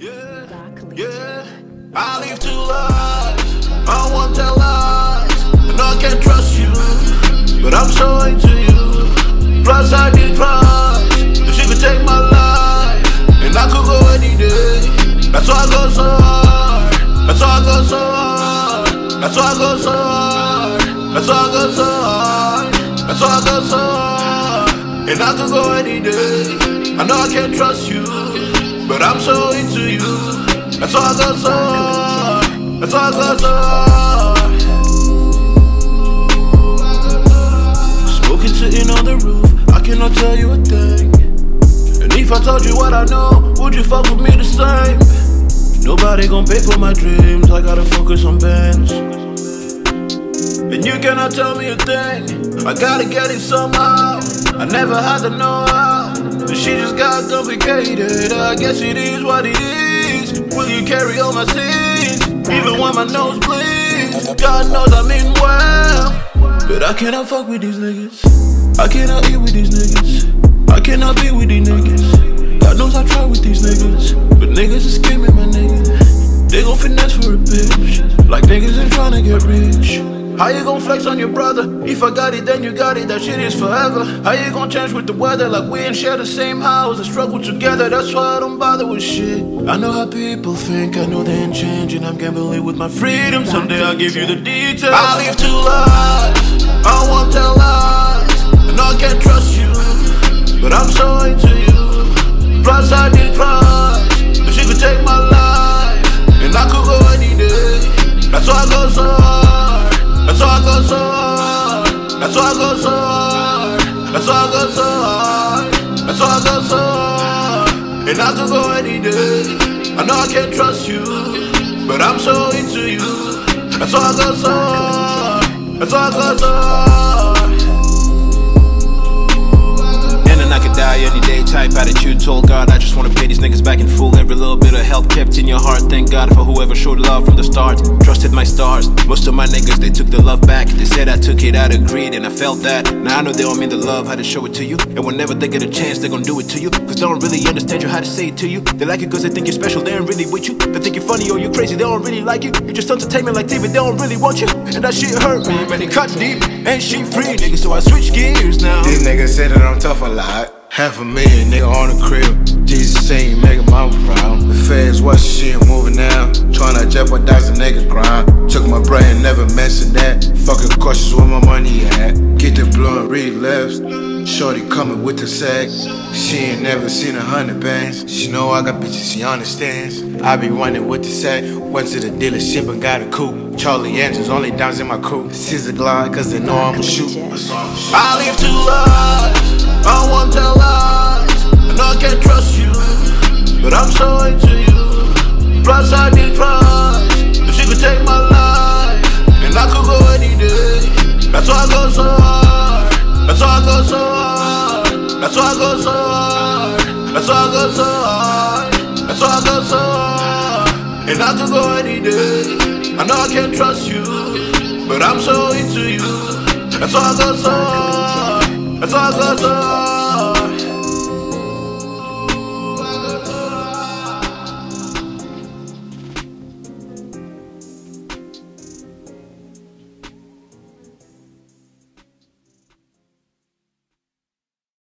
Yeah, yeah. I leave two lies. I want to lies. I know I can't trust you, but I'm so into you. Plus I did price. If she could take my life, and I could go any day. That's why I go so hard. That's why I go so hard. That's why I go so hard. That's why I go so hard. That's why I go so hard. And I could go any day. I know I can't trust you. But I'm so into you. That's why I go so hard. That's why I go so hard. Smoking sitting on the roof. I cannot tell you a thing. And if I told you what I know, would you fuck with me the same? Nobody gon' pay for my dreams. I gotta focus on bands. And you cannot tell me a thing. I gotta get it somehow. I never had to know how. She just got complicated. I guess it is what it is. Will you carry all my sins? Even when my nose bleeds. God knows I mean well. But I cannot fuck with these niggas. I cannot eat with these niggas. I cannot be with these niggas. God knows I How you gon' flex on your brother? If I got it, then you got it, that shit is forever. How you gon' change with the weather? Like we ain't share the same house and struggle together, that's why I don't bother with shit. I know how people think, I know they ain't changing. I'm gambling with my freedom, someday I'll give you the details. I leave two lies, I don't tell lies. I know I can't trust you, but I'm so into you. Plus I That's why I go so hard. That's why I go so hard. That's why I go so hard. And I could go any day. I know I can't trust you, but I'm so into you. That's why I go so hard. That's why I go so hard. Any day type attitude Told God I just wanna pay these niggas back in full. Every little bit of help kept in your heart Thank God for whoever showed love from the start. Trusted my stars Most of my niggas, they took the love back. They said I took it out of greed and I felt that. Now I know they don't mean the love, how to show it to you. And whenever they get a chance, they gon' do it to you. Cause they don't really understand you how to say it to you. They like it cause they think you're special, they ain't really with you. They think you're funny or you're crazy, they don't really like you. You're just entertainment like TV, they don't really want you. And that shit hurt me, man, it cut deep. And she free, nigga, so I switch gears now. These niggas say that I'm tough a lot Half a million nigga on the crib. Jesus ain't making mama proud. The feds watch shit moving now. Tryna jeopardize a nigga grind. Took my brain, never mentioned that. Fucking cautious where my money at. Get the blue and read left. Shorty coming with the sack. She ain't never seen a hundred bands. She know I got bitches, she understands. I be running with the sack. Went to the dealership and got a coupe. Charlie's Angels, only downs in my crew. Scissor glide, cause they know I'ma shoot. I leave two lies. I want to tell lies. I know I can't trust you, but I'm so into you. Plus I did price. If she could take my life, and I could go any day. That's why I go so hard. That's why I go so hard. That's why I go so hard. That's why I go so hard. That's why I go so hard. And I could go any day. I know I can't trust you, but I'm so into you. That's why I go so hard. That's all I got.